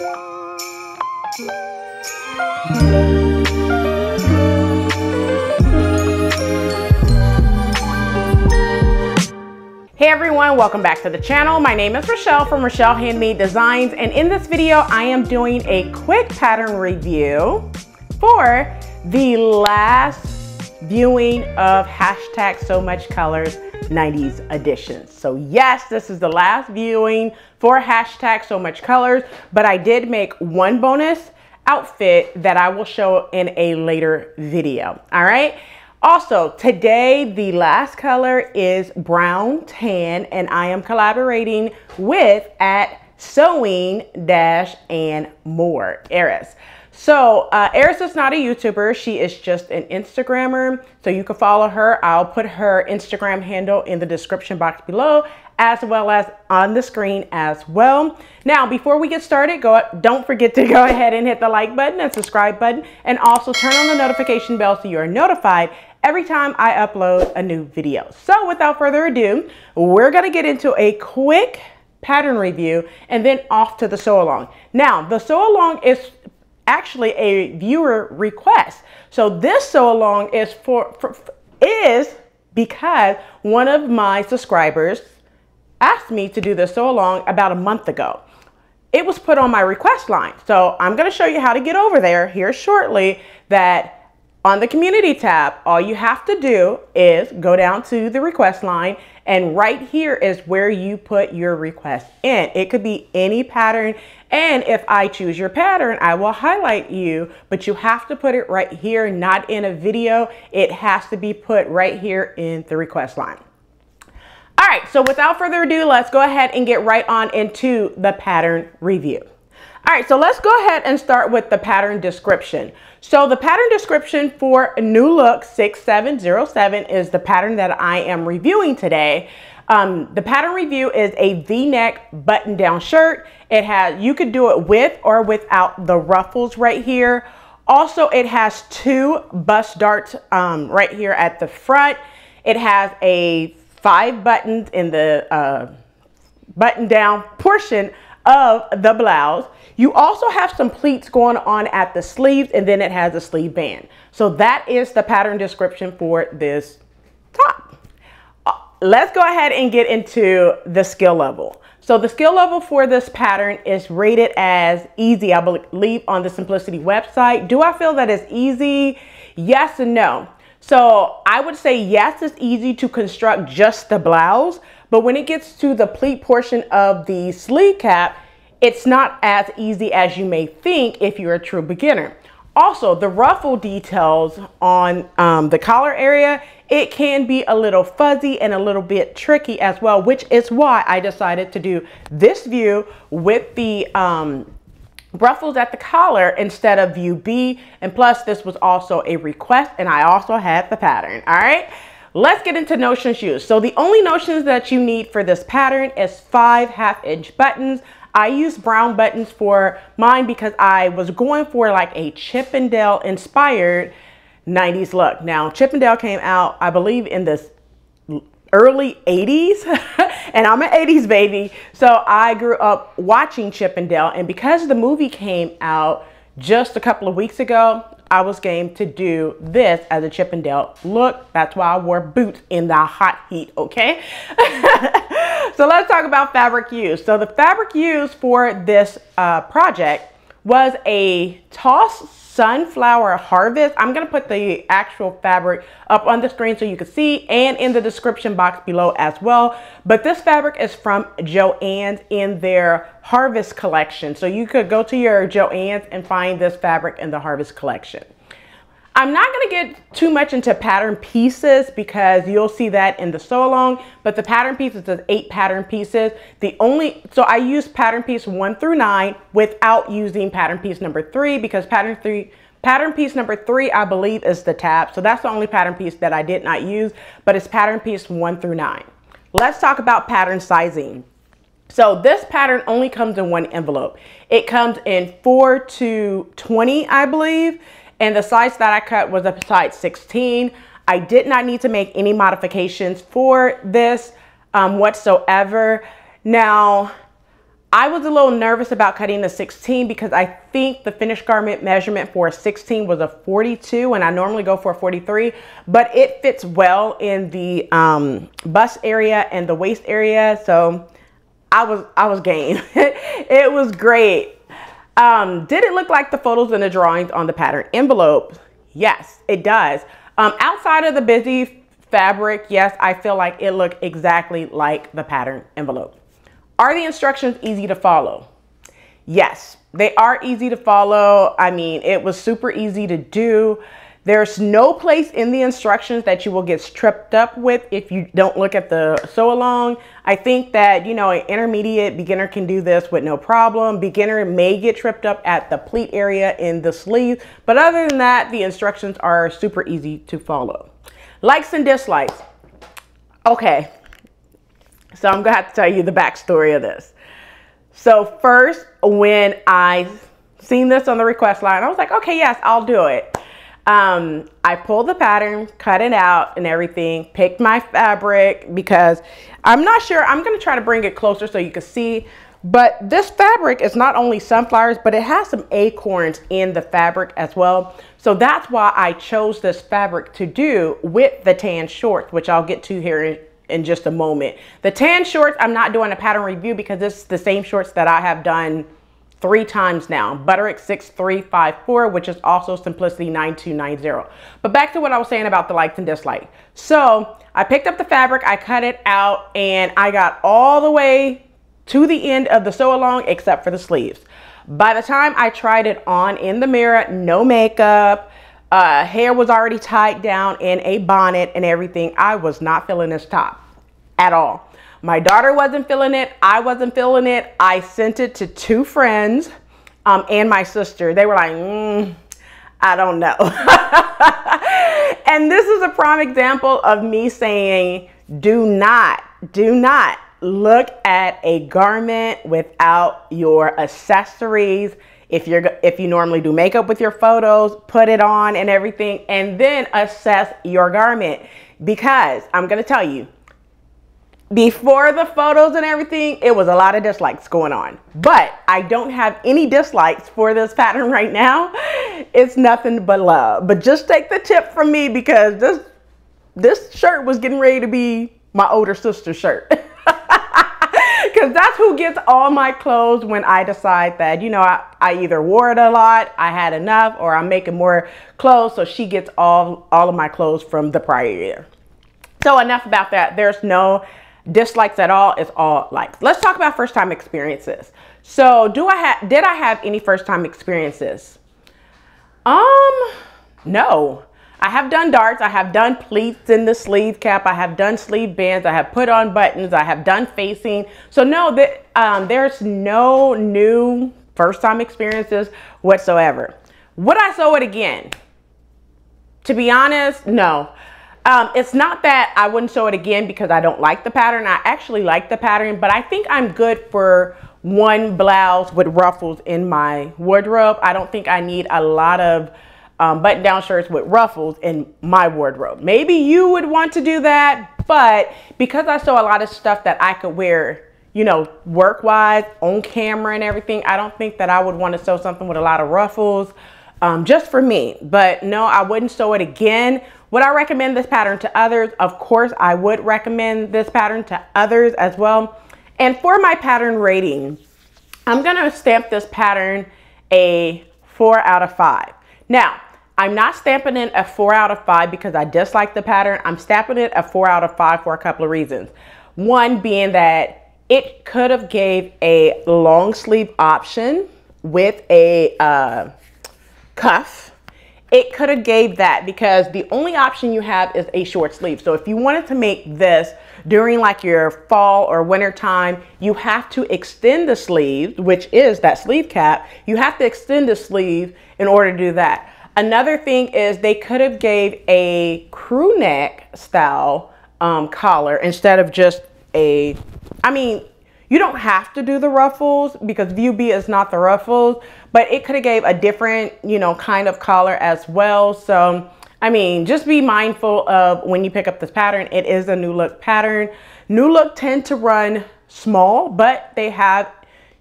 Hey everyone, welcome back to the channel. My name is Rochelle from Rochelle Handmade Designs and in this video I am doing a quick pattern review for the last viewing of hashtag sew much colors 90s editions. So yes, this is the last viewing for hashtag sew much colors, but I did make one bonus outfit that I will show in a later video, all right? Also, today the last color is brown tan and I am collaborating with at sewing dash and more Eras. So uh, Eras is not a YouTuber. She is just an Instagrammer. So you can follow her. I'll put her Instagram handle in the description box below as well as on the screen as well. Now, before we get started, go don't forget to go ahead and hit the like button and subscribe button and also turn on the notification bell so you are notified every time I upload a new video. So without further ado, we're gonna get into a quick pattern review and then off to the sew along. Now, the sew along is actually a viewer request. So this sew along is for, for is because one of my subscribers asked me to do this sew along about a month ago. It was put on my request line. So I'm gonna show you how to get over there here shortly that on the community tab, all you have to do is go down to the request line and right here is where you put your request in. It could be any pattern. And if I choose your pattern, I will highlight you, but you have to put it right here, not in a video. It has to be put right here in the request line. All right, so without further ado, let's go ahead and get right on into the pattern review. All right, so let's go ahead and start with the pattern description. So the pattern description for New Look 6707 is the pattern that I am reviewing today. Um, the pattern review is a V-neck button-down shirt. It has, you could do it with or without the ruffles right here. Also, it has two bust darts um, right here at the front. It has a five buttons in the uh, button-down portion of the blouse. You also have some pleats going on at the sleeves and then it has a sleeve band. So that is the pattern description for this top. Uh, let's go ahead and get into the skill level. So the skill level for this pattern is rated as easy, I believe on the Simplicity website. Do I feel that it's easy? Yes and no. So I would say yes, it's easy to construct just the blouse, but when it gets to the pleat portion of the sleeve cap, it's not as easy as you may think if you're a true beginner. Also, the ruffle details on um, the collar area, it can be a little fuzzy and a little bit tricky as well, which is why I decided to do this view with the um, ruffles at the collar instead of view B. And plus this was also a request and I also had the pattern, all right? Let's get into notions used. So the only notions that you need for this pattern is five half inch buttons. I use brown buttons for mine because I was going for like a Chip 'n Dale inspired 90s look. Now Chip 'n Dale came out, I believe in the early 80s and I'm an 80s baby. So I grew up watching Chip 'n Dale and because the movie came out just a couple of weeks ago, I was game to do this as a Chip 'n Dale look. That's why I wore boots in the hot heat, okay? so let's talk about fabric used. So the fabric used for this uh, project was a Toss Sunflower Harvest. I'm going to put the actual fabric up on the screen so you can see and in the description box below as well. But this fabric is from Joann's in their Harvest collection. So you could go to your Joann's and find this fabric in the Harvest collection. I'm not going to get too much into pattern pieces because you'll see that in the sew along, but the pattern pieces is eight pattern pieces. The only, so I use pattern piece one through nine without using pattern piece number three because pattern three, pattern piece number three, I believe is the tab. So that's the only pattern piece that I did not use, but it's pattern piece one through nine. Let's talk about pattern sizing. So this pattern only comes in one envelope. It comes in four to 20, I believe. And the size that I cut was a size 16. I did not need to make any modifications for this um, whatsoever. Now, I was a little nervous about cutting the 16 because I think the finished garment measurement for a 16 was a 42 and I normally go for a 43, but it fits well in the um, bust area and the waist area. So I was, I was game. it was great. Um, did it look like the photos and the drawings on the pattern envelope? Yes, it does. Um, outside of the busy fabric, yes, I feel like it looked exactly like the pattern envelope. Are the instructions easy to follow? Yes, they are easy to follow. I mean, it was super easy to do. There's no place in the instructions that you will get tripped up with if you don't look at the sew along. I think that, you know, an intermediate beginner can do this with no problem. Beginner may get tripped up at the pleat area in the sleeve, but other than that, the instructions are super easy to follow. Likes and dislikes. Okay, so I'm gonna have to tell you the backstory of this. So first, when I seen this on the request line, I was like, okay, yes, I'll do it. Um, I pulled the pattern, cut it out and everything, picked my fabric because I'm not sure, I'm gonna try to bring it closer so you can see, but this fabric is not only sunflowers, but it has some acorns in the fabric as well. So that's why I chose this fabric to do with the tan shorts, which I'll get to here in, in just a moment. The tan shorts, I'm not doing a pattern review because this is the same shorts that I have done three times now. Butterick 6354, which is also Simplicity 9290. But back to what I was saying about the likes and dislikes. So I picked up the fabric, I cut it out, and I got all the way to the end of the sew along except for the sleeves. By the time I tried it on in the mirror, no makeup, uh, hair was already tied down in a bonnet and everything. I was not feeling this top at all. My daughter wasn't feeling it. I wasn't feeling it. I sent it to two friends um, and my sister. They were like, mm, I don't know. and this is a prime example of me saying, do not, do not look at a garment without your accessories if you're if you normally do makeup with your photos, put it on and everything and then assess your garment because I'm going to tell you before the photos and everything, it was a lot of dislikes going on. But I don't have any dislikes for this pattern right now. It's nothing but love. But just take the tip from me because this this shirt was getting ready to be my older sister's shirt. because that's who gets all my clothes when I decide that, you know, I, I either wore it a lot, I had enough, or I'm making more clothes. So she gets all, all of my clothes from the prior year. So enough about that. There's no dislikes at all. is all likes. Let's talk about first time experiences. So do I have, did I have any first time experiences? Um, no. I have done darts. I have done pleats in the sleeve cap. I have done sleeve bands. I have put on buttons. I have done facing. So no, that um, there's no new first time experiences whatsoever. Would I sew it again? To be honest, no. Um, it's not that I wouldn't sew it again because I don't like the pattern. I actually like the pattern, but I think I'm good for one blouse with ruffles in my wardrobe. I don't think I need a lot of um, button down shirts with ruffles in my wardrobe. Maybe you would want to do that, but because I sew a lot of stuff that I could wear, you know, work wise, on camera and everything, I don't think that I would want to sew something with a lot of ruffles um, just for me. But no, I wouldn't sew it again. Would I recommend this pattern to others? Of course, I would recommend this pattern to others as well. And for my pattern rating, I'm gonna stamp this pattern a four out of five. Now, I'm not stamping it a four out of five because I dislike the pattern. I'm stamping it a four out of five for a couple of reasons. One being that it could have gave a long sleeve option with a uh, cuff. It could have gave that because the only option you have is a short sleeve. So if you wanted to make this during like your fall or winter time, you have to extend the sleeve, which is that sleeve cap. You have to extend the sleeve in order to do that. Another thing is they could have gave a crew neck style um, collar instead of just a, I mean, you don't have to do the ruffles because View B is not the ruffles, but it could have gave a different, you know, kind of collar as well. So, I mean, just be mindful of when you pick up this pattern. It is a new look pattern. New look tend to run small, but they have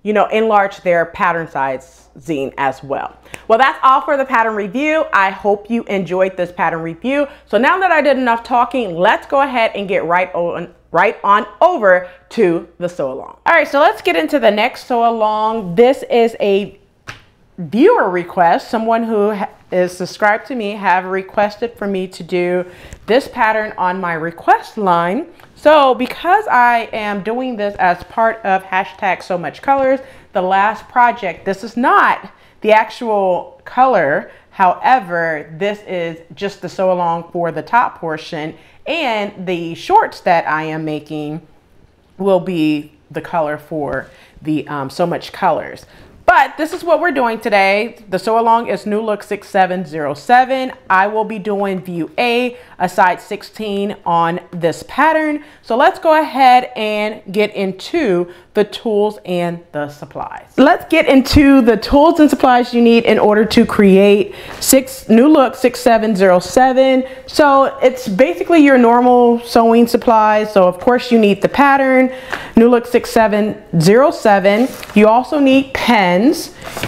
you know, enlarge their pattern size zine as well. Well, that's all for the pattern review. I hope you enjoyed this pattern review. So now that I did enough talking, let's go ahead and get right on right on over to the sew along. All right, so let's get into the next sew along. This is a viewer request. Someone who is subscribed to me have requested for me to do this pattern on my request line. So because I am doing this as part of hashtag sew much colors, the last project, this is not the actual color. However, this is just the sew along for the top portion and the shorts that I am making will be the color for the um, sew much colors. But this is what we're doing today. The sew along is New Look 6707. I will be doing view A, a size 16 on this pattern. So let's go ahead and get into the tools and the supplies. Let's get into the tools and supplies you need in order to create six New Look 6707. So it's basically your normal sewing supplies. So of course you need the pattern, New Look 6707. You also need pens.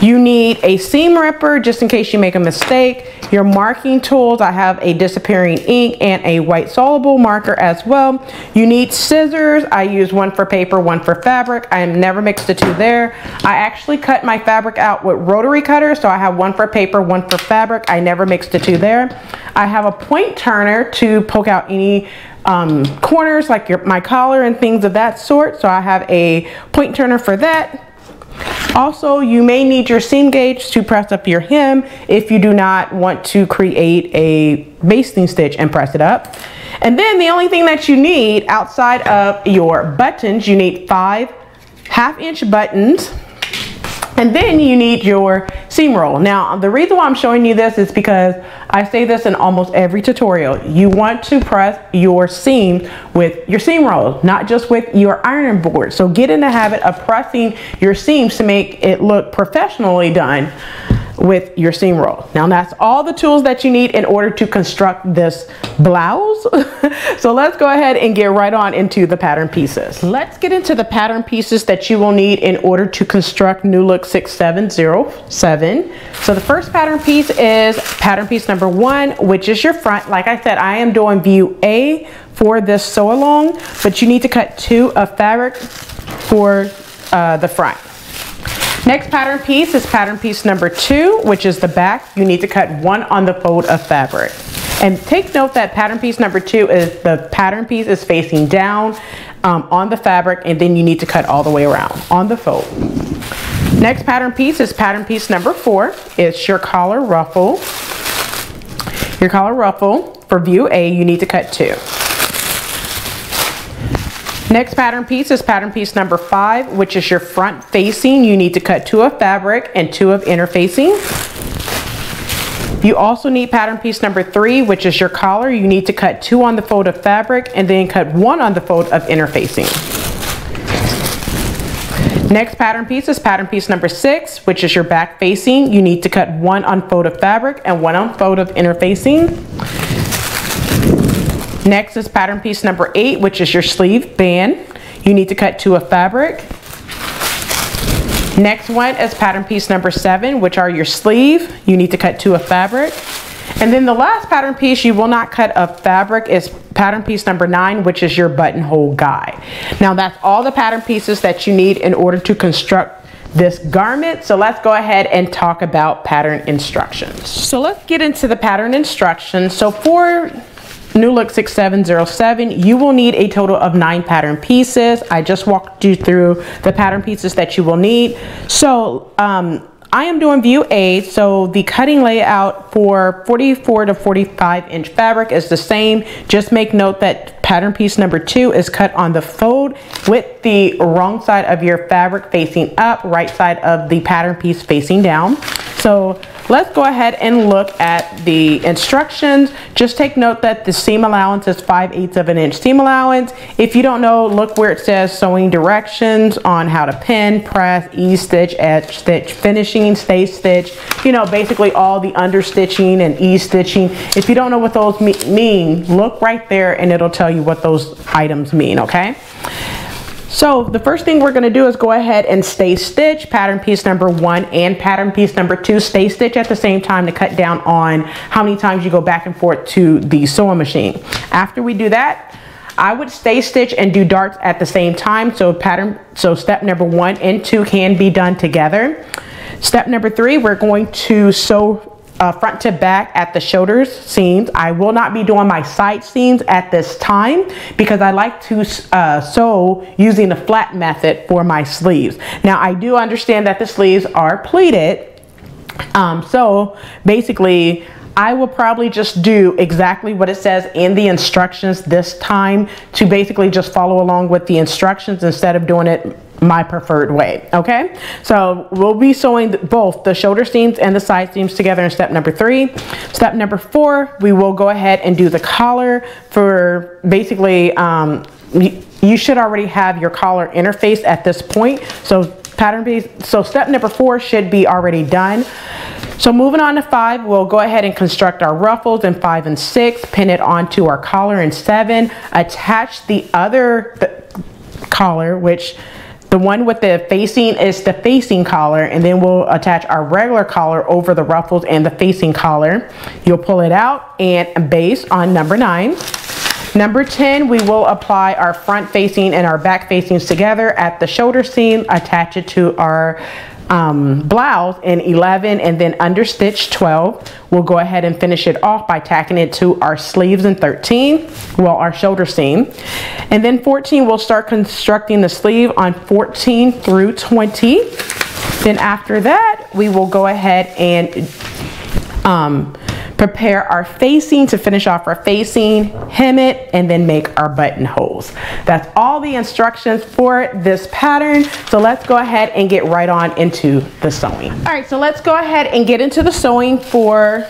You need a seam ripper just in case you make a mistake. Your marking tools. I have a disappearing ink and a white soluble marker as well. You need scissors. I use one for paper, one for fabric. I never mixed the two there. I actually cut my fabric out with rotary cutters. So I have one for paper, one for fabric. I never mix the two there. I have a point turner to poke out any um, corners like your, my collar and things of that sort. So I have a point turner for that. Also, you may need your seam gauge to press up your hem if you do not want to create a basting stitch and press it up. And then the only thing that you need outside of your buttons, you need five half inch buttons and then you need your seam roll. Now, the reason why I'm showing you this is because I say this in almost every tutorial. You want to press your seam with your seam roll, not just with your ironing board. So get in the habit of pressing your seams to make it look professionally done with your seam roll. Now that's all the tools that you need in order to construct this blouse. so let's go ahead and get right on into the pattern pieces. Let's get into the pattern pieces that you will need in order to construct New Look 6707. So the first pattern piece is pattern piece number one, which is your front. Like I said, I am doing view A for this sew along, but you need to cut two of fabric for uh, the front. Next pattern piece is pattern piece number two, which is the back. You need to cut one on the fold of fabric. And take note that pattern piece number two is the pattern piece is facing down um, on the fabric and then you need to cut all the way around on the fold. Next pattern piece is pattern piece number four. It's your collar ruffle. Your collar ruffle. For view A, you need to cut two. Next pattern piece is pattern piece number five, which is your front facing. You need to cut two of fabric and two of interfacing. You also need pattern piece number three, which is your collar. You need to cut two on the fold of fabric and then cut one on the fold of interfacing. Next pattern piece is pattern piece number six, which is your back facing. You need to cut one on fold of fabric and one on fold of interfacing. Next is pattern piece number eight, which is your sleeve band. You need to cut two of fabric. Next one is pattern piece number seven, which are your sleeve. You need to cut two of fabric. And then the last pattern piece you will not cut of fabric is pattern piece number nine, which is your buttonhole guide. Now that's all the pattern pieces that you need in order to construct this garment. So let's go ahead and talk about pattern instructions. So let's get into the pattern instructions. So for New Look 6707, you will need a total of nine pattern pieces. I just walked you through the pattern pieces that you will need. So um, I am doing view A, so the cutting layout for 44 to 45 inch fabric is the same. Just make note that pattern piece number two is cut on the fold with the wrong side of your fabric facing up, right side of the pattern piece facing down. So let's go ahead and look at the instructions. Just take note that the seam allowance is 5 eighths of an inch seam allowance. If you don't know, look where it says sewing directions on how to pin, press, E-stitch, edge stitch, finishing, stay stitch, you know, basically all the understitching and E-stitching. If you don't know what those mean, look right there and it'll tell you what those items mean, okay? So the first thing we're gonna do is go ahead and stay stitch pattern piece number one and pattern piece number two. Stay stitch at the same time to cut down on how many times you go back and forth to the sewing machine. After we do that, I would stay stitch and do darts at the same time. So pattern, so step number one and two can be done together. Step number three, we're going to sew uh, front to back at the shoulders seams. I will not be doing my side seams at this time because I like to uh, sew using the flat method for my sleeves. Now I do understand that the sleeves are pleated. Um, so basically I will probably just do exactly what it says in the instructions this time to basically just follow along with the instructions instead of doing it my preferred way, okay? So we'll be sewing both the shoulder seams and the side seams together in step number three. Step number four, we will go ahead and do the collar for basically, um, you should already have your collar interface at this point. So pattern piece, so step number four should be already done. So moving on to five, we'll go ahead and construct our ruffles in five and six, pin it onto our collar in seven, attach the other collar, which the one with the facing is the facing collar and then we'll attach our regular collar over the ruffles and the facing collar. You'll pull it out and baste on number nine. Number 10, we will apply our front facing and our back facings together at the shoulder seam, attach it to our um, blouse in 11 and then under stitch 12. We'll go ahead and finish it off by tacking it to our sleeves in 13, well our shoulder seam. And then 14 we'll start constructing the sleeve on 14 through 20. Then after that we will go ahead and um, prepare our facing to finish off our facing, hem it, and then make our buttonholes. That's all the instructions for this pattern. So let's go ahead and get right on into the sewing. All right, so let's go ahead and get into the sewing for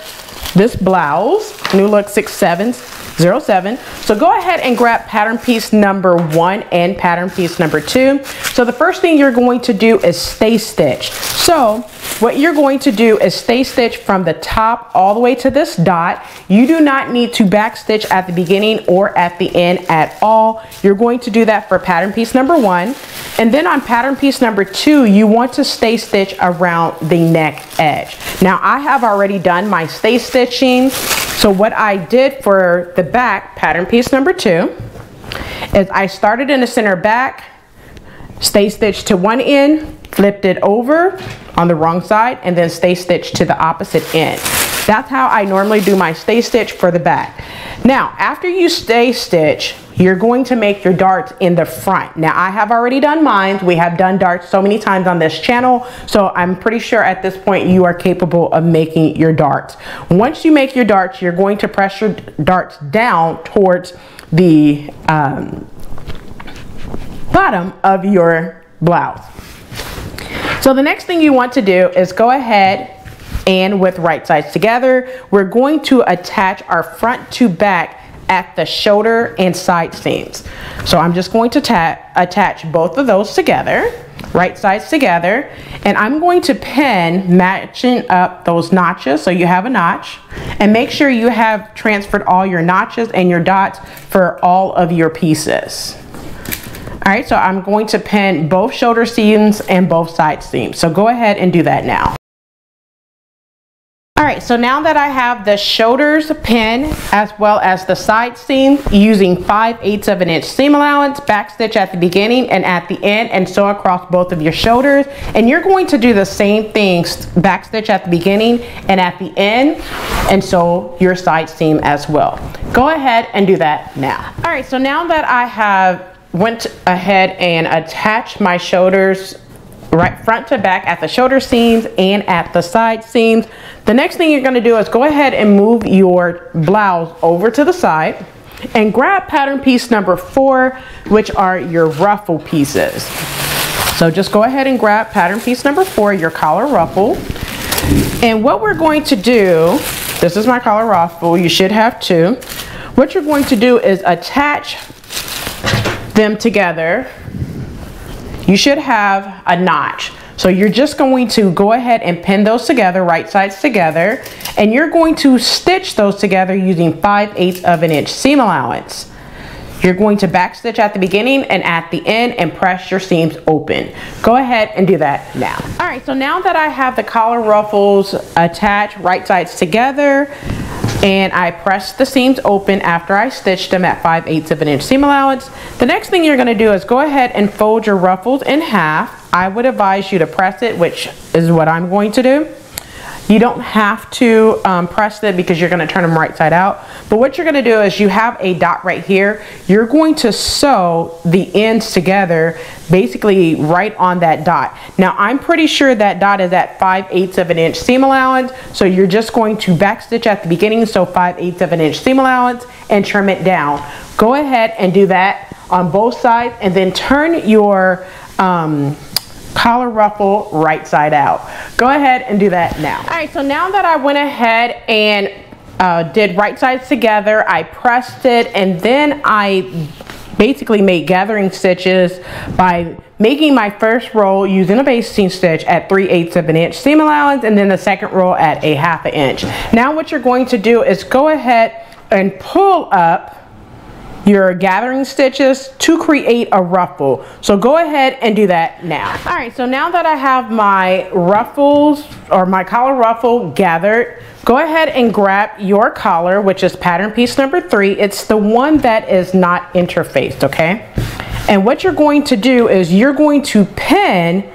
this blouse, New Look 6707. So go ahead and grab pattern piece number one and pattern piece number two. So the first thing you're going to do is stay stitch. So what you're going to do is stay stitch from the top all the way to this dot. You do not need to back stitch at the beginning or at the end at all. You're going to do that for pattern piece number one. And then on pattern piece number two, you want to stay stitch around the neck edge. Now I have already done my stay stitching. So what I did for the back pattern piece number two is I started in the center back, stay stitched to one end, flipped it over on the wrong side and then stay stitched to the opposite end. That's how I normally do my stay stitch for the back. Now, after you stay stitch, you're going to make your darts in the front. Now, I have already done mine. We have done darts so many times on this channel, so I'm pretty sure at this point you are capable of making your darts. Once you make your darts, you're going to press your darts down towards the um, bottom of your blouse. So the next thing you want to do is go ahead and with right sides together, we're going to attach our front to back at the shoulder and side seams. So I'm just going to attach both of those together, right sides together, and I'm going to pin matching up those notches so you have a notch, and make sure you have transferred all your notches and your dots for all of your pieces. All right, so I'm going to pin both shoulder seams and both side seams. So go ahead and do that now. All right, so now that I have the shoulders pin as well as the side seam using 5 eighths of an inch seam allowance, backstitch at the beginning and at the end and sew across both of your shoulders. And you're going to do the same things, backstitch at the beginning and at the end and sew your side seam as well. Go ahead and do that now. All right, so now that I have went ahead and attached my shoulders right front to back at the shoulder seams and at the side seams. The next thing you're gonna do is go ahead and move your blouse over to the side and grab pattern piece number four, which are your ruffle pieces. So just go ahead and grab pattern piece number four, your collar ruffle. And what we're going to do, this is my collar ruffle, you should have two. What you're going to do is attach them together, you should have a notch. So you're just going to go ahead and pin those together, right sides together, and you're going to stitch those together using 5 eighths of an inch seam allowance. you're going to backstitch at the beginning and at the end and press your seams open. Go ahead and do that now. All right, so now that I have the collar ruffles attached right sides together, and I pressed the seams open after I stitched them at 5 eighths of an inch seam allowance. The next thing you're gonna do is go ahead and fold your ruffles in half. I would advise you to press it, which is what I'm going to do. You don't have to um, press it because you're gonna turn them right side out. But what you're gonna do is you have a dot right here. You're going to sew the ends together basically right on that dot. Now I'm pretty sure that dot is at 5 eighths of an inch seam allowance. So you're just going to back stitch at the beginning. So 5 eighths of an inch seam allowance and trim it down. Go ahead and do that on both sides and then turn your um, collar ruffle right side out. Go ahead and do that now. All right, so now that I went ahead and uh, did right sides together, I pressed it, and then I basically made gathering stitches by making my first row using a basting stitch at 3 eighths of an inch seam allowance and then the second row at a half an inch. Now what you're going to do is go ahead and pull up your gathering stitches to create a ruffle. So go ahead and do that now. All right, so now that I have my ruffles or my collar ruffle gathered, go ahead and grab your collar, which is pattern piece number three. It's the one that is not interfaced, okay? And what you're going to do is you're going to pin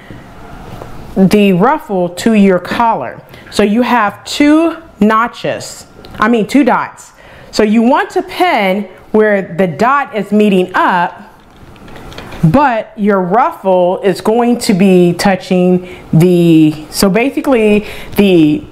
the ruffle to your collar. So you have two notches, I mean two dots. So you want to pin where the dot is meeting up, but your ruffle is going to be touching the, so basically the,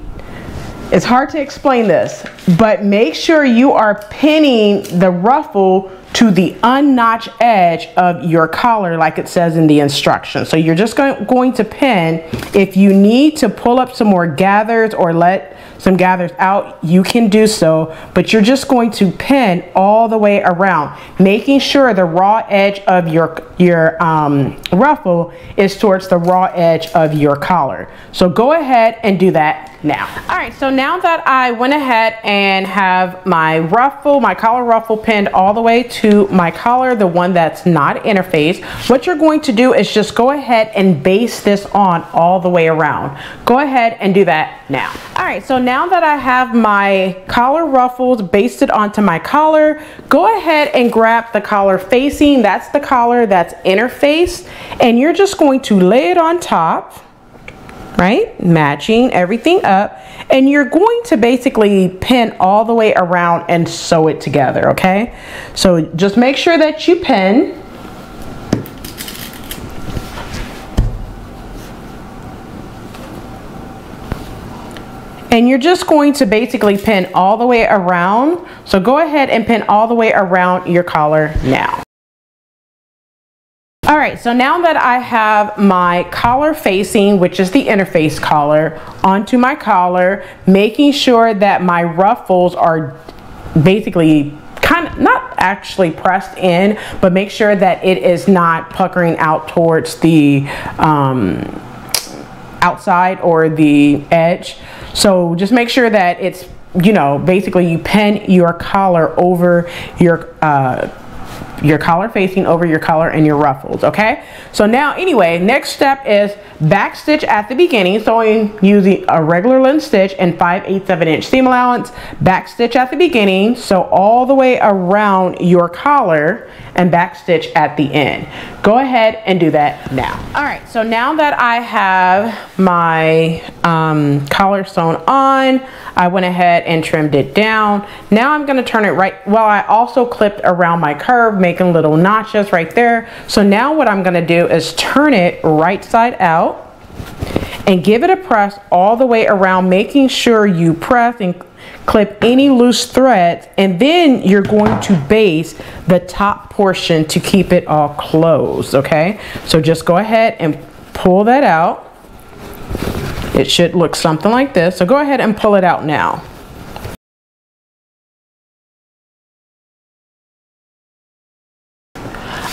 it's hard to explain this, but make sure you are pinning the ruffle to the unnotched edge of your collar like it says in the instructions. So you're just going to pin. If you need to pull up some more gathers or let some gathers out, you can do so, but you're just going to pin all the way around, making sure the raw edge of your, your um, ruffle is towards the raw edge of your collar. So go ahead and do that now. All right, so now that I went ahead and have my ruffle, my collar ruffle pinned all the way to my collar, the one that's not interface, what you're going to do is just go ahead and baste this on all the way around. Go ahead and do that now. All right, so now that I have my collar ruffles basted onto my collar, go ahead and grab the collar facing. That's the collar that's interfaced. And you're just going to lay it on top right? Matching everything up. And you're going to basically pin all the way around and sew it together, okay? So just make sure that you pin. And you're just going to basically pin all the way around. So go ahead and pin all the way around your collar now. All right, so now that I have my collar facing, which is the interface collar, onto my collar, making sure that my ruffles are basically kind of not actually pressed in, but make sure that it is not puckering out towards the um, outside or the edge. So just make sure that it's, you know, basically you pin your collar over your uh, your collar facing over your collar and your ruffles, okay? So now, anyway, next step is back stitch at the beginning, sewing using a regular length stitch and 5 8 of an inch seam allowance, back stitch at the beginning, sew all the way around your collar and back stitch at the end. Go ahead and do that now. All right, so now that I have my um, collar sewn on, I went ahead and trimmed it down. Now I'm gonna turn it right, well, I also clipped around my curve, making little notches right there. So now what I'm gonna do is turn it right side out and give it a press all the way around, making sure you press and clip any loose threads and then you're going to baste the top portion to keep it all closed okay so just go ahead and pull that out it should look something like this so go ahead and pull it out now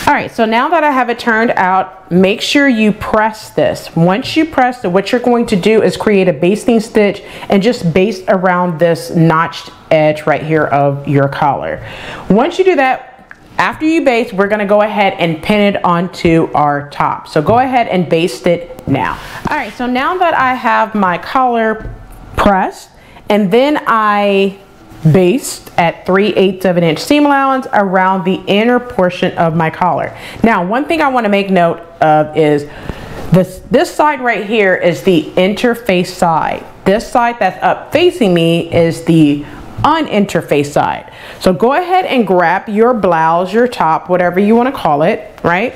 All right, so now that I have it turned out, make sure you press this. Once you press it, what you're going to do is create a basting stitch and just baste around this notched edge right here of your collar. Once you do that, after you baste, we're gonna go ahead and pin it onto our top. So go ahead and baste it now. All right, so now that I have my collar pressed, and then I baste at 3 eighths of an inch seam allowance around the inner portion of my collar. Now, one thing I wanna make note of is this, this side right here is the interface side. This side that's up facing me is the uninterface side. So go ahead and grab your blouse, your top, whatever you want to call it, right?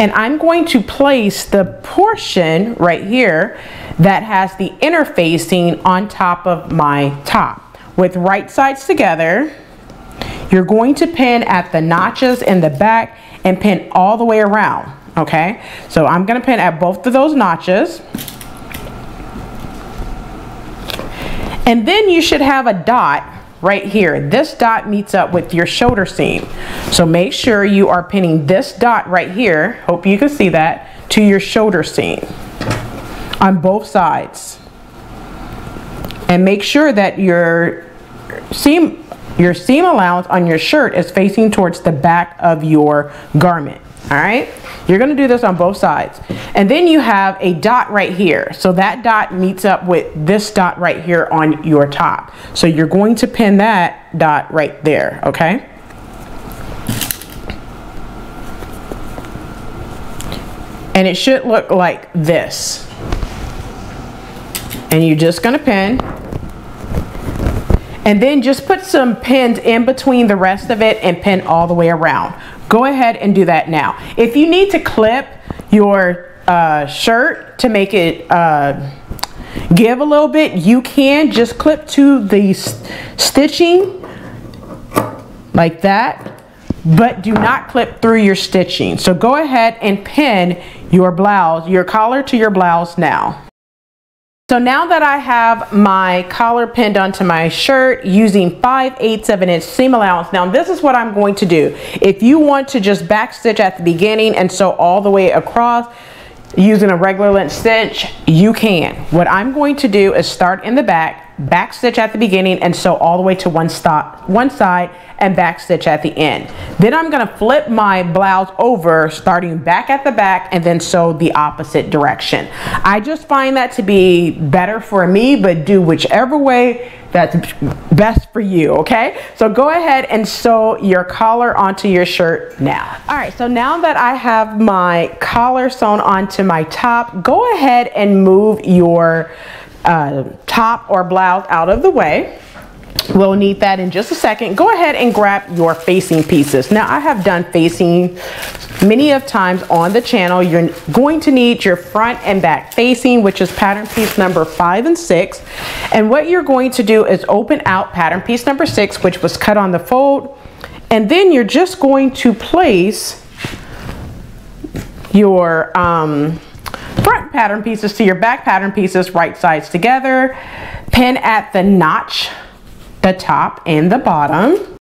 And I'm going to place the portion right here that has the interfacing on top of my top. With right sides together, you're going to pin at the notches in the back and pin all the way around, okay? So I'm gonna pin at both of those notches. And then you should have a dot right here. This dot meets up with your shoulder seam. So make sure you are pinning this dot right here, hope you can see that, to your shoulder seam on both sides. And make sure that your seam, your seam allowance on your shirt is facing towards the back of your garment all right? You're gonna do this on both sides. And then you have a dot right here. So that dot meets up with this dot right here on your top. So you're going to pin that dot right there, okay? And it should look like this. And you're just gonna pin and then just put some pins in between the rest of it and pin all the way around. Go ahead and do that now. If you need to clip your uh, shirt to make it uh, give a little bit, you can just clip to the stitching like that, but do not clip through your stitching. So go ahead and pin your blouse, your collar to your blouse now. So now that I have my collar pinned onto my shirt using 5 eighths of an inch seam allowance, now this is what I'm going to do. If you want to just back stitch at the beginning and sew all the way across, using a regular length stitch, you can. What I'm going to do is start in the back, back stitch at the beginning and sew all the way to one stop, one side and back stitch at the end. Then I'm gonna flip my blouse over starting back at the back and then sew the opposite direction. I just find that to be better for me, but do whichever way that's best for you, okay? So go ahead and sew your collar onto your shirt now. All right, so now that I have my collar sewn onto my top, go ahead and move your uh, top or blouse out of the way. We'll need that in just a second. Go ahead and grab your facing pieces. Now I have done facing many of times on the channel. You're going to need your front and back facing, which is pattern piece number five and six. And what you're going to do is open out pattern piece number six, which was cut on the fold. And then you're just going to place your um, front pattern pieces to your back pattern pieces, right sides together. Pin at the notch, the top and the bottom.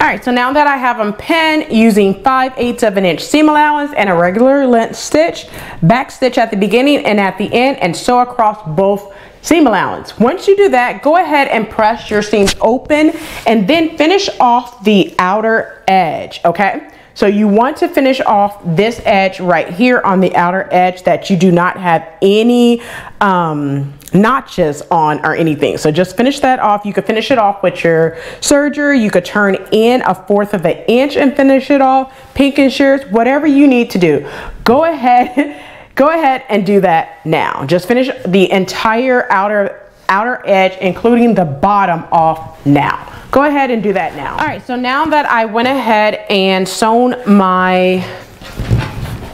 All right, so now that I have them pinned using 5 eighths of an inch seam allowance and a regular length stitch, back stitch at the beginning and at the end and sew across both seam allowance. Once you do that, go ahead and press your seams open and then finish off the outer edge, okay? So you want to finish off this edge right here on the outer edge that you do not have any um, notches on or anything. So just finish that off. You could finish it off with your serger. You could turn in a fourth of an inch and finish it off. Pinking shears, whatever you need to do. Go ahead, go ahead and do that now. Just finish the entire outer outer edge, including the bottom off now. Go ahead and do that now. All right, so now that I went ahead and sewn my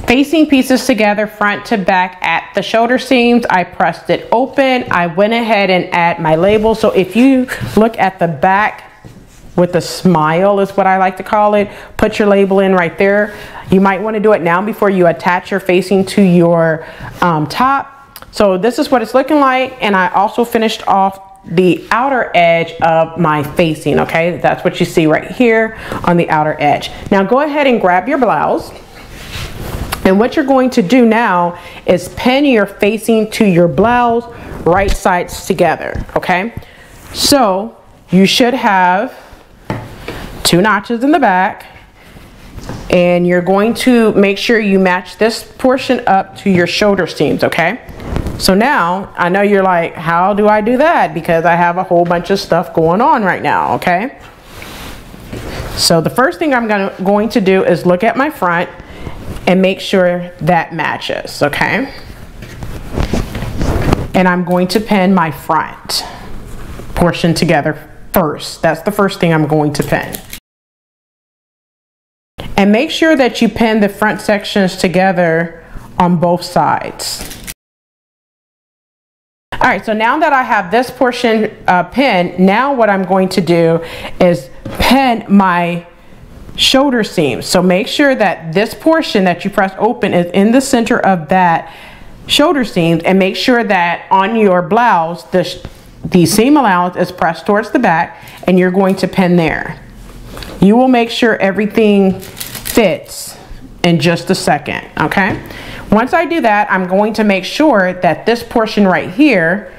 facing pieces together front to back at the shoulder seams, I pressed it open. I went ahead and add my label. So if you look at the back with a smile is what I like to call it, put your label in right there. You might want to do it now before you attach your facing to your um, top. So this is what it's looking like. And I also finished off the outer edge of my facing, okay? That's what you see right here on the outer edge. Now go ahead and grab your blouse. And what you're going to do now is pin your facing to your blouse right sides together, okay? So you should have two notches in the back and you're going to make sure you match this portion up to your shoulder seams, okay? So now, I know you're like, how do I do that? Because I have a whole bunch of stuff going on right now, okay? So the first thing I'm gonna, going to do is look at my front and make sure that matches, okay? And I'm going to pin my front portion together first. That's the first thing I'm going to pin. And make sure that you pin the front sections together on both sides. All right, so now that I have this portion uh, pinned, now what I'm going to do is pin my shoulder seams. So make sure that this portion that you press open is in the center of that shoulder seams and make sure that on your blouse, the, the seam allowance is pressed towards the back and you're going to pin there. You will make sure everything fits in just a second, okay? Once I do that, I'm going to make sure that this portion right here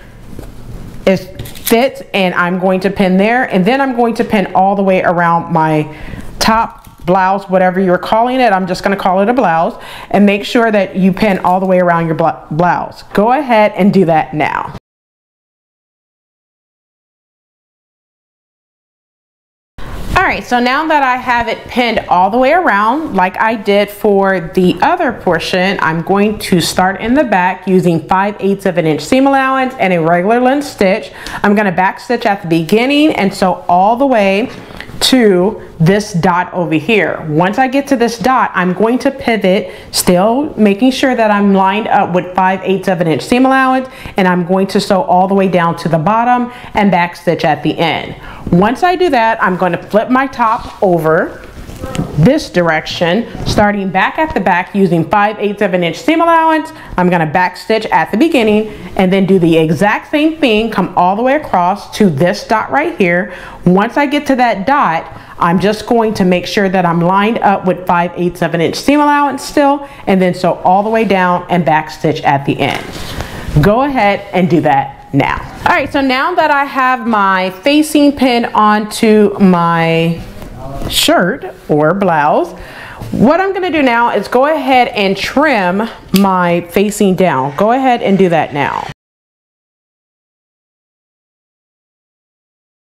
is fit and I'm going to pin there and then I'm going to pin all the way around my top blouse, whatever you're calling it. I'm just gonna call it a blouse and make sure that you pin all the way around your blouse. Go ahead and do that now. All right, so now that I have it pinned all the way around, like I did for the other portion, I'm going to start in the back using 5 eighths of an inch seam allowance and a regular length stitch. I'm gonna back stitch at the beginning and sew all the way to this dot over here. Once I get to this dot, I'm going to pivot, still making sure that I'm lined up with 5 eighths of an inch seam allowance, and I'm going to sew all the way down to the bottom and back stitch at the end. Once I do that, I'm going to flip my top over this direction, starting back at the back using 5 eighths of an inch seam allowance. I'm gonna back stitch at the beginning and then do the exact same thing, come all the way across to this dot right here. Once I get to that dot, I'm just going to make sure that I'm lined up with 5 eighths of an inch seam allowance still, and then sew all the way down and back stitch at the end. Go ahead and do that now. All right, so now that I have my facing pin onto my shirt or blouse, what I'm gonna do now is go ahead and trim my facing down. Go ahead and do that now.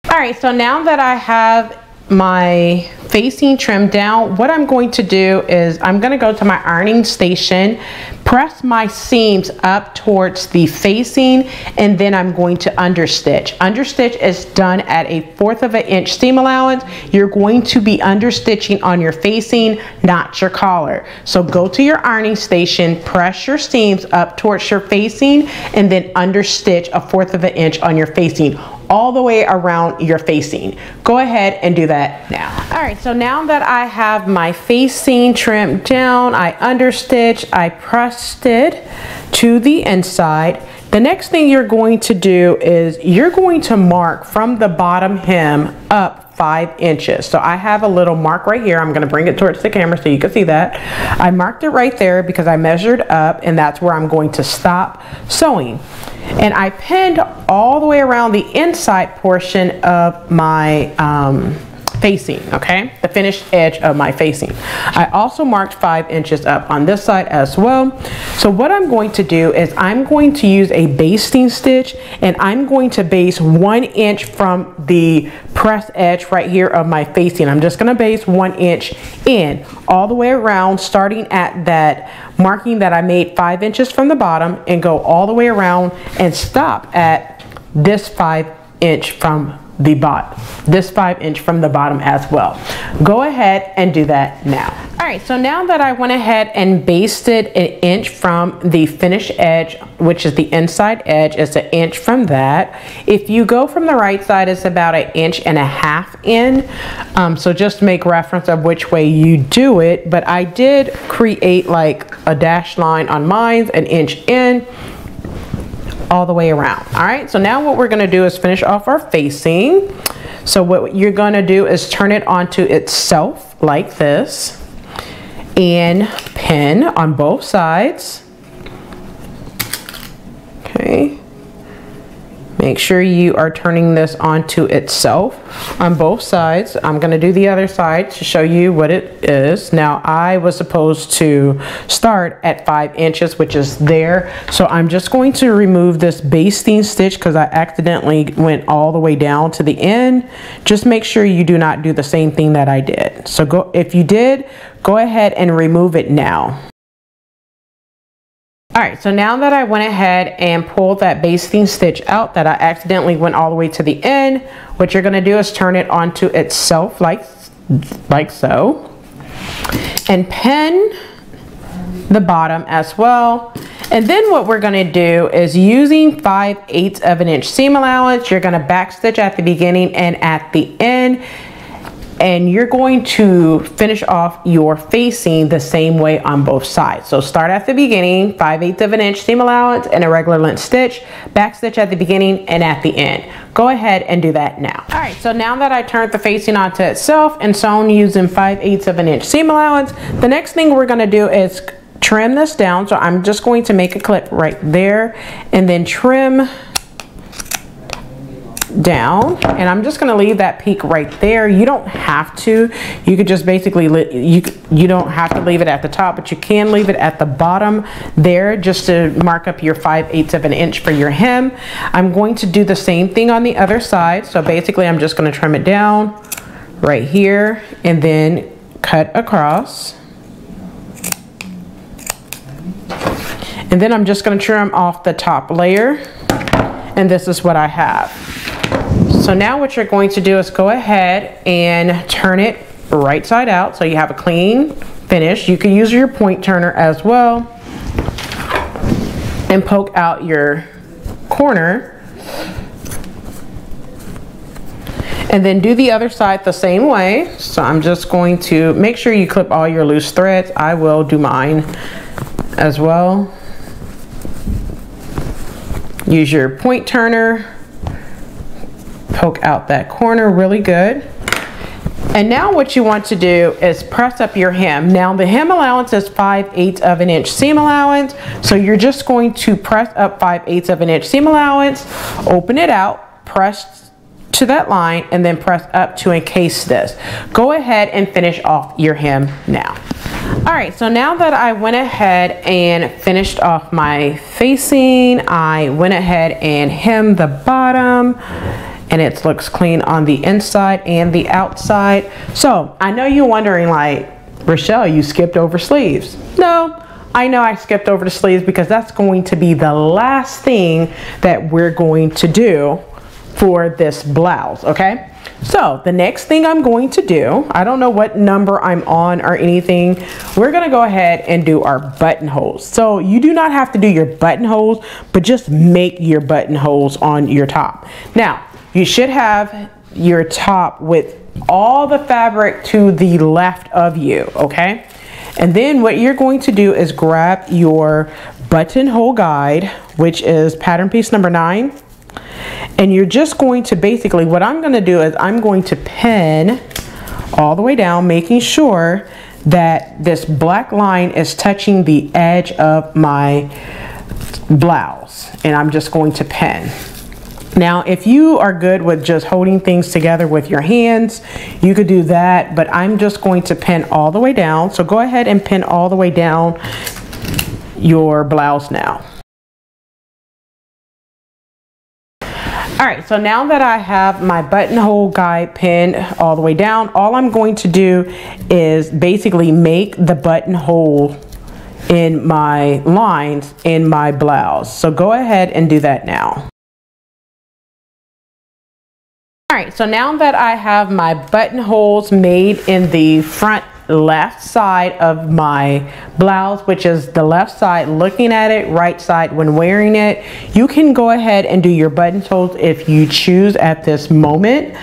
All right, so now that I have my facing trim down, what I'm going to do is I'm going to go to my ironing station, press my seams up towards the facing, and then I'm going to understitch. Understitch is done at a fourth of an inch seam allowance. You're going to be understitching on your facing, not your collar. So go to your ironing station, press your seams up towards your facing, and then understitch a fourth of an inch on your facing all the way around your facing. Go ahead and do that now. All right, so now that I have my facing trimmed down, I understitch, I pressed it to the inside. The next thing you're going to do is you're going to mark from the bottom hem up five inches. So I have a little mark right here. I'm gonna bring it towards the camera so you can see that. I marked it right there because I measured up and that's where I'm going to stop sewing. And I pinned all the way around the inside portion of my um, facing, okay? The finished edge of my facing. I also marked five inches up on this side as well. So what I'm going to do is I'm going to use a basting stitch and I'm going to baste one inch from the press edge right here of my facing. I'm just gonna baste one inch in all the way around starting at that marking that I made five inches from the bottom and go all the way around and stop at this five inch from the bottom, this five inch from the bottom as well. Go ahead and do that now. All right, so now that I went ahead and basted an inch from the finished edge, which is the inside edge, it's an inch from that. If you go from the right side, it's about an inch and a half in. Um, so just make reference of which way you do it. But I did create like a dash line on mine, an inch in, all the way around. All right, so now what we're gonna do is finish off our facing. So what you're gonna do is turn it onto itself like this and pin on both sides. Okay, Make sure you are turning this onto itself on both sides. I'm gonna do the other side to show you what it is. Now I was supposed to start at five inches, which is there. So I'm just going to remove this basting stitch because I accidentally went all the way down to the end. Just make sure you do not do the same thing that I did. So go, if you did, go ahead and remove it now. All right, so now that I went ahead and pulled that basting stitch out that I accidentally went all the way to the end, what you're gonna do is turn it onto itself like, like so. And pin the bottom as well. And then what we're gonna do is using 5 eighths of an inch seam allowance, you're gonna backstitch at the beginning and at the end and you're going to finish off your facing the same way on both sides. So start at the beginning, 5 eighths of an inch seam allowance and a regular length stitch, back stitch at the beginning and at the end. Go ahead and do that now. All right, so now that I turned the facing onto itself and sewn using 5 eighths of an inch seam allowance, the next thing we're gonna do is trim this down. So I'm just going to make a clip right there and then trim down and I'm just gonna leave that peak right there. You don't have to. You could just basically you you don't have to leave it at the top but you can leave it at the bottom there just to mark up your 5 eighths of an inch for your hem. I'm going to do the same thing on the other side. So basically I'm just going to trim it down right here and then cut across. And then I'm just going to trim off the top layer. And this is what I have so now what you're going to do is go ahead and turn it right side out so you have a clean finish. You can use your point turner as well and poke out your corner. And then do the other side the same way. So I'm just going to make sure you clip all your loose threads. I will do mine as well. Use your point turner poke out that corner really good. And now what you want to do is press up your hem. Now the hem allowance is 5 eighths of an inch seam allowance. So you're just going to press up 5 eighths of an inch seam allowance, open it out, press to that line, and then press up to encase this. Go ahead and finish off your hem now. All right, so now that I went ahead and finished off my facing, I went ahead and hemmed the bottom and it looks clean on the inside and the outside. So I know you're wondering like, Rochelle, you skipped over sleeves. No, I know I skipped over the sleeves because that's going to be the last thing that we're going to do for this blouse, okay? So the next thing I'm going to do, I don't know what number I'm on or anything. We're gonna go ahead and do our buttonholes. So you do not have to do your buttonholes, but just make your buttonholes on your top. Now, you should have your top with all the fabric to the left of you, okay? And then what you're going to do is grab your buttonhole guide, which is pattern piece number nine. And you're just going to basically, what I'm gonna do is I'm going to pin all the way down, making sure that this black line is touching the edge of my blouse. And I'm just going to pin. Now, if you are good with just holding things together with your hands, you could do that, but I'm just going to pin all the way down. So go ahead and pin all the way down your blouse now. All right, so now that I have my buttonhole guide pinned all the way down, all I'm going to do is basically make the buttonhole in my lines in my blouse. So go ahead and do that now. All right, so now that I have my buttonholes made in the front left side of my blouse, which is the left side looking at it, right side when wearing it, you can go ahead and do your buttonholes if you choose at this moment.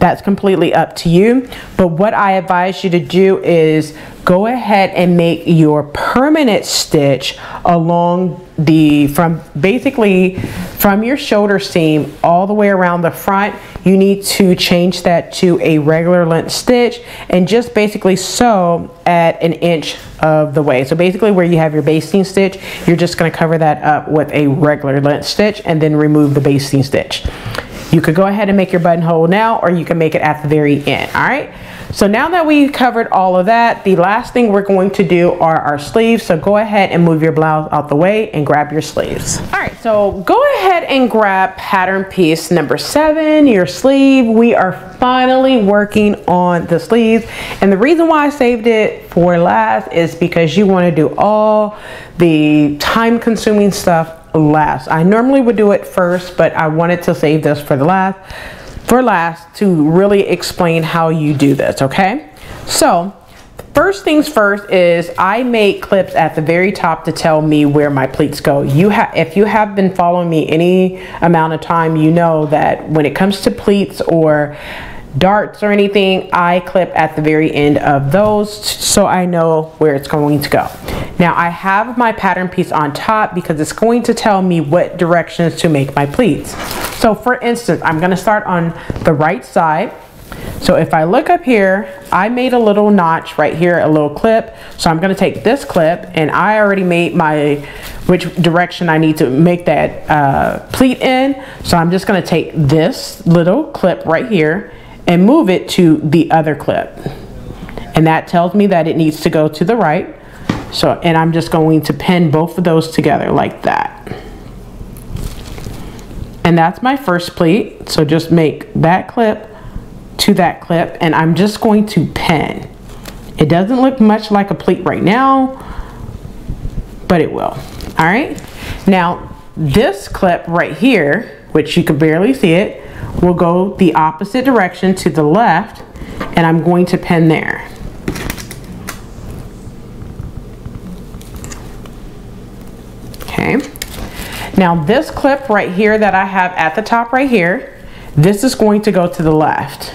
That's completely up to you. But what I advise you to do is go ahead and make your permanent stitch along the from basically from your shoulder seam all the way around the front you need to change that to a regular length stitch and just basically sew at an inch of the way. So basically where you have your basting stitch, you're just gonna cover that up with a regular length stitch and then remove the basting stitch. You could go ahead and make your buttonhole now or you can make it at the very end, all right? So now that we covered all of that, the last thing we're going to do are our sleeves. So go ahead and move your blouse out the way and grab your sleeves. All right, so go ahead and grab pattern piece number seven, your sleeve. We are finally working on the sleeves. And the reason why I saved it for last is because you wanna do all the time consuming stuff last. I normally would do it first, but I wanted to save this for the last for last to really explain how you do this, okay? So, first things first is I make clips at the very top to tell me where my pleats go. You have, if you have been following me any amount of time, you know that when it comes to pleats or darts or anything, I clip at the very end of those so I know where it's going to go. Now I have my pattern piece on top because it's going to tell me what directions to make my pleats. So for instance, I'm gonna start on the right side. So if I look up here, I made a little notch right here, a little clip. So I'm gonna take this clip and I already made my, which direction I need to make that uh, pleat in. So I'm just gonna take this little clip right here and move it to the other clip. And that tells me that it needs to go to the right. So, and I'm just going to pin both of those together like that. And that's my first pleat. So just make that clip to that clip and I'm just going to pin. It doesn't look much like a pleat right now, but it will. All right. Now this clip right here, which you can barely see it, will go the opposite direction to the left and I'm going to pin there. Okay. Now this clip right here that I have at the top right here, this is going to go to the left.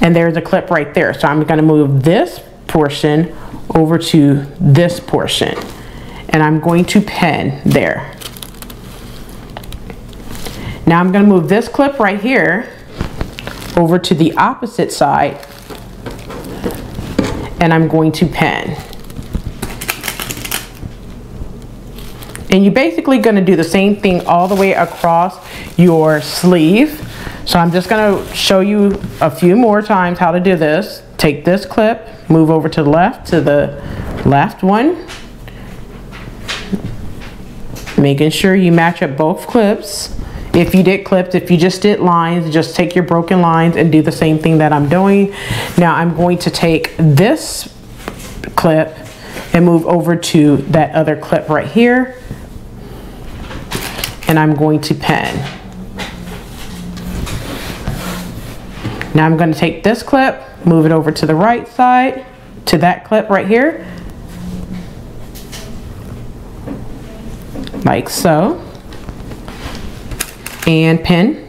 And there's a clip right there. So I'm gonna move this portion over to this portion. And I'm going to pin there. Now I'm gonna move this clip right here over to the opposite side and I'm going to pin. And you're basically gonna do the same thing all the way across your sleeve. So I'm just gonna show you a few more times how to do this. Take this clip, move over to the left, to the left one. Making sure you match up both clips. If you did clips, if you just did lines, just take your broken lines and do the same thing that I'm doing. Now I'm going to take this clip and move over to that other clip right here and I'm going to pin. Now I'm going to take this clip, move it over to the right side, to that clip right here, like so, and pin.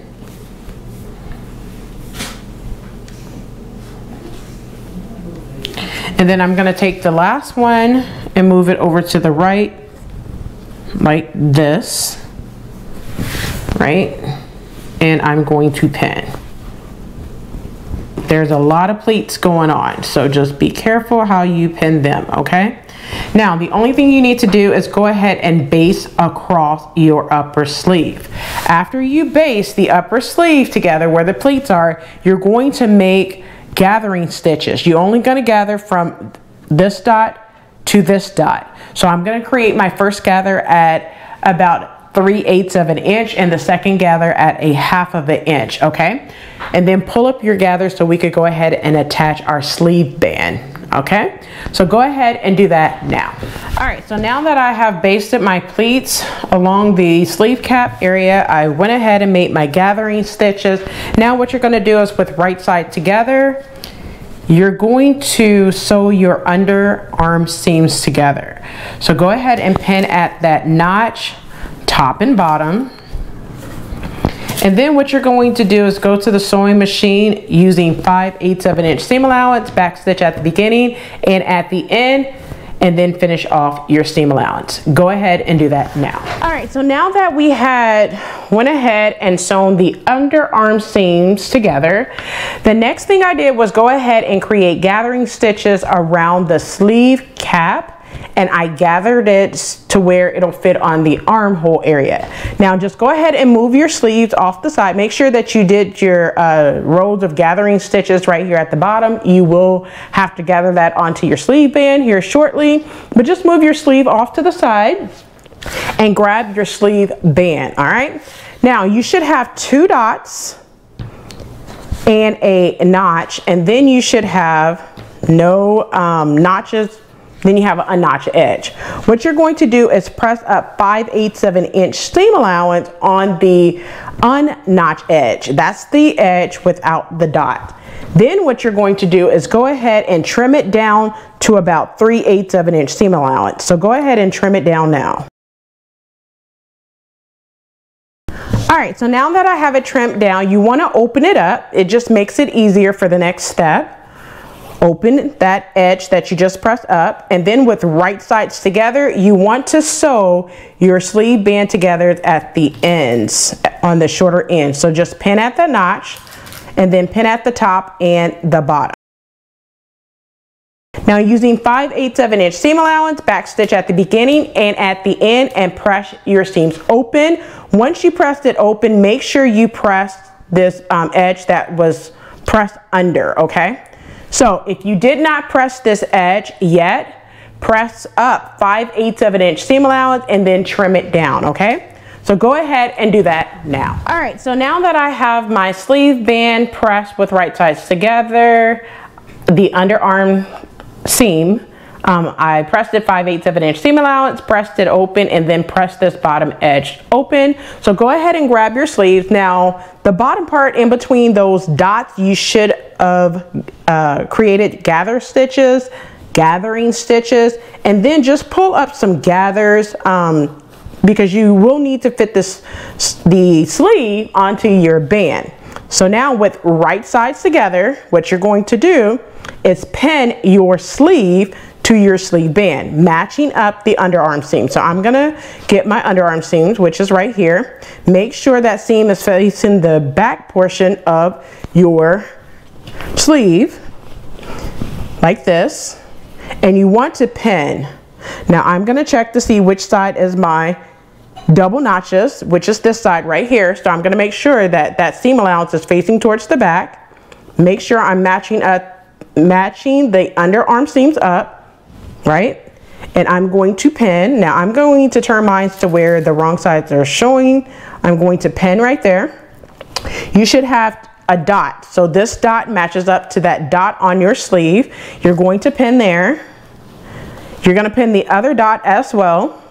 And then I'm going to take the last one and move it over to the right like this right? And I'm going to pin. There's a lot of pleats going on, so just be careful how you pin them, okay? Now, the only thing you need to do is go ahead and baste across your upper sleeve. After you baste the upper sleeve together where the pleats are, you're going to make gathering stitches. You're only gonna gather from this dot to this dot. So I'm gonna create my first gather at about 3 eighths of an inch and the second gather at a half of an inch, okay? And then pull up your gather so we could go ahead and attach our sleeve band, okay? So go ahead and do that now. All right, so now that I have basted my pleats along the sleeve cap area, I went ahead and made my gathering stitches. Now what you're gonna do is with right side together, you're going to sew your underarm seams together. So go ahead and pin at that notch top and bottom. And then what you're going to do is go to the sewing machine using 5 eighths of an inch seam allowance, back stitch at the beginning and at the end, and then finish off your seam allowance. Go ahead and do that now. All right, so now that we had went ahead and sewn the underarm seams together, the next thing I did was go ahead and create gathering stitches around the sleeve cap and I gathered it to where it'll fit on the armhole area. Now just go ahead and move your sleeves off the side. Make sure that you did your uh, rows of gathering stitches right here at the bottom. You will have to gather that onto your sleeve band here shortly, but just move your sleeve off to the side and grab your sleeve band, all right? Now you should have two dots and a notch, and then you should have no um, notches then you have a notch edge. What you're going to do is press up 5 eighths of an inch seam allowance on the unnotch edge. That's the edge without the dot. Then what you're going to do is go ahead and trim it down to about 3 eighths of an inch seam allowance. So go ahead and trim it down now. All right, so now that I have it trimmed down, you wanna open it up. It just makes it easier for the next step open that edge that you just pressed up and then with right sides together you want to sew your sleeve band together at the ends on the shorter end. So just pin at the notch and then pin at the top and the bottom. Now using 5 8 7 inch seam allowance back stitch at the beginning and at the end and press your seams open. Once you pressed it open make sure you press this um, edge that was pressed under okay so if you did not press this edge yet, press up 5 eighths of an inch seam allowance and then trim it down, okay? So go ahead and do that now. All right, so now that I have my sleeve band pressed with right sides together, the underarm seam, um, I pressed it 5 eighths of an inch seam allowance, pressed it open, and then pressed this bottom edge open. So go ahead and grab your sleeves. Now, the bottom part in between those dots, you should have uh, created gather stitches, gathering stitches, and then just pull up some gathers um, because you will need to fit this the sleeve onto your band. So now with right sides together, what you're going to do is pin your sleeve to your sleeve band, matching up the underarm seam. So I'm gonna get my underarm seams, which is right here. Make sure that seam is facing the back portion of your sleeve, like this. And you want to pin. Now I'm gonna check to see which side is my double notches, which is this side right here. So I'm gonna make sure that that seam allowance is facing towards the back. Make sure I'm matching up matching the underarm seams up right? And I'm going to pin. Now I'm going to turn mine to where the wrong sides are showing. I'm going to pin right there. You should have a dot. So this dot matches up to that dot on your sleeve. You're going to pin there. You're going to pin the other dot as well.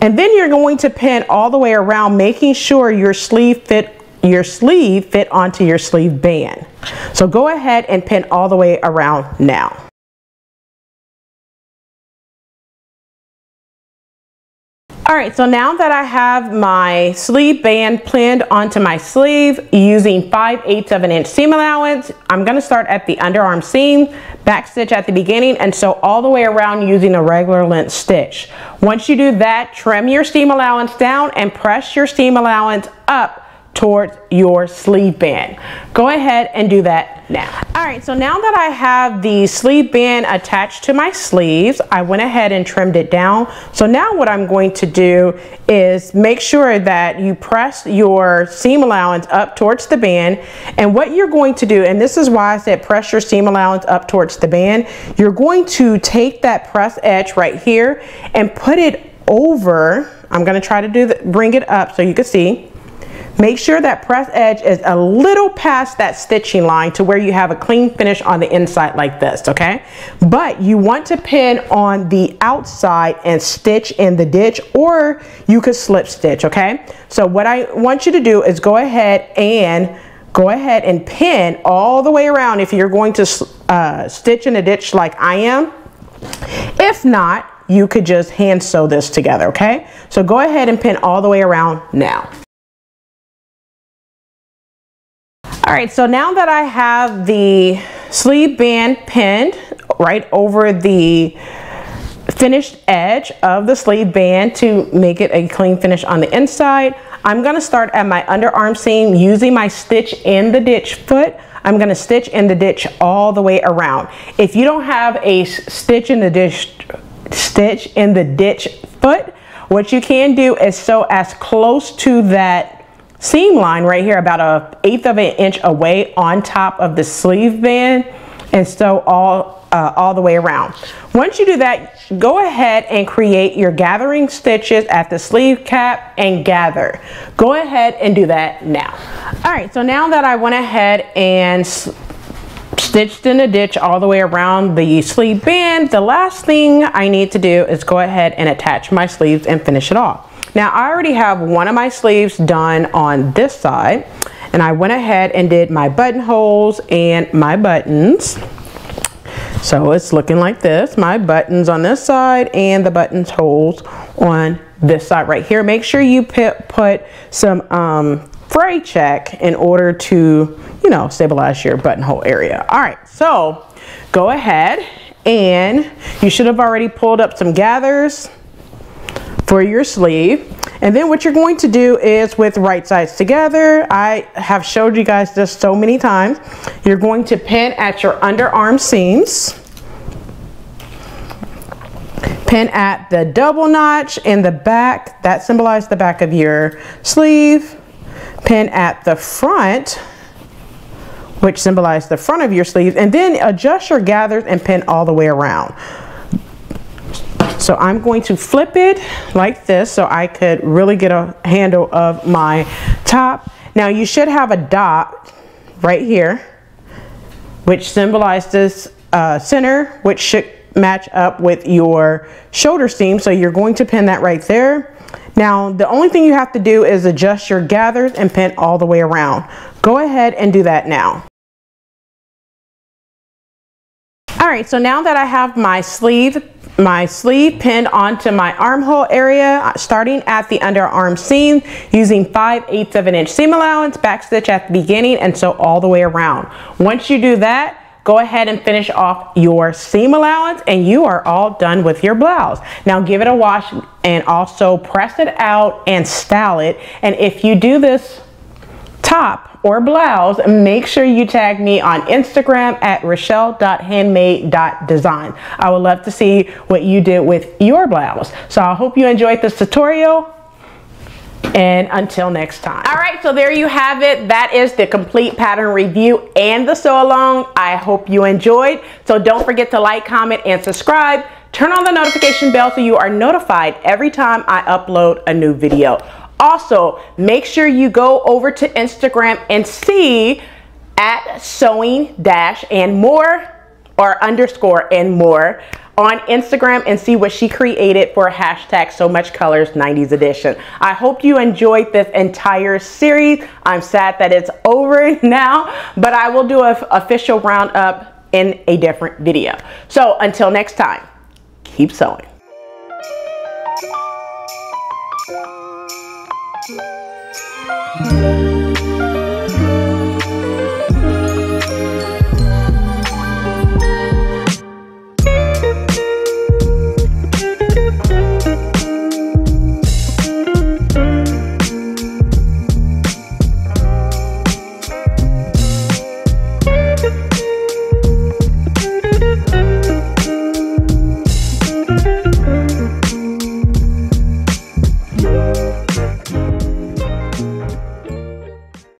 And then you're going to pin all the way around, making sure your sleeve fit your sleeve fit onto your sleeve band. So go ahead and pin all the way around now. All right, so now that I have my sleeve band pinned onto my sleeve using 5 eighths of an inch seam allowance, I'm gonna start at the underarm seam, back stitch at the beginning, and sew all the way around using a regular length stitch. Once you do that, trim your seam allowance down and press your seam allowance up towards your sleeve band. Go ahead and do that now. All right, so now that I have the sleeve band attached to my sleeves, I went ahead and trimmed it down. So now what I'm going to do is make sure that you press your seam allowance up towards the band. And what you're going to do, and this is why I said press your seam allowance up towards the band, you're going to take that press edge right here and put it over, I'm gonna try to do the, bring it up so you can see, Make sure that press edge is a little past that stitching line to where you have a clean finish on the inside like this, okay? But you want to pin on the outside and stitch in the ditch or you could slip stitch, okay? So what I want you to do is go ahead and go ahead and pin all the way around if you're going to uh, stitch in a ditch like I am. If not, you could just hand sew this together, okay? So go ahead and pin all the way around now. All right, so now that I have the sleeve band pinned right over the finished edge of the sleeve band to make it a clean finish on the inside. I'm gonna start at my underarm seam using my stitch in the ditch foot. I'm gonna stitch in the ditch all the way around. If you don't have a stitch in the ditch, stitch in the ditch foot, what you can do is sew as close to that seam line right here, about a eighth of an inch away on top of the sleeve band and sew all uh, all the way around. Once you do that, go ahead and create your gathering stitches at the sleeve cap and gather. Go ahead and do that now. All right, so now that I went ahead and stitched in a ditch all the way around the sleeve band, the last thing I need to do is go ahead and attach my sleeves and finish it off. Now I already have one of my sleeves done on this side and I went ahead and did my buttonholes and my buttons. So it's looking like this, my buttons on this side and the buttons holes on this side right here. Make sure you put, some um, fray check in order to, you know, stabilize your buttonhole area. All right, so go ahead and you should have already pulled up some gathers for your sleeve. And then what you're going to do is with right sides together, I have showed you guys this so many times. You're going to pin at your underarm seams. Pin at the double notch in the back, that symbolizes the back of your sleeve. Pin at the front, which symbolizes the front of your sleeve. And then adjust your gathers and pin all the way around. So I'm going to flip it like this so I could really get a handle of my top. Now you should have a dot right here, which symbolizes uh, center, which should match up with your shoulder seam. So you're going to pin that right there. Now, the only thing you have to do is adjust your gathers and pin all the way around. Go ahead and do that now. All right, so now that I have my sleeve my sleeve pinned onto my armhole area, uh, starting at the underarm seam, using 5 eighths of an inch seam allowance, backstitch at the beginning, and sew all the way around. Once you do that, go ahead and finish off your seam allowance and you are all done with your blouse. Now give it a wash and also press it out and style it. And if you do this top or blouse, make sure you tag me on Instagram at rochelle.handmade.design. I would love to see what you did with your blouse. So I hope you enjoyed this tutorial and until next time. All right, so there you have it. That is the complete pattern review and the sew along. I hope you enjoyed. So don't forget to like, comment, and subscribe. Turn on the notification bell so you are notified every time I upload a new video. Also, make sure you go over to Instagram and see at sewing dash and more or underscore and more on Instagram and see what she created for hashtag sew much colors 90s edition. I hope you enjoyed this entire series. I'm sad that it's over now, but I will do an official roundup in a different video. So until next time, keep sewing.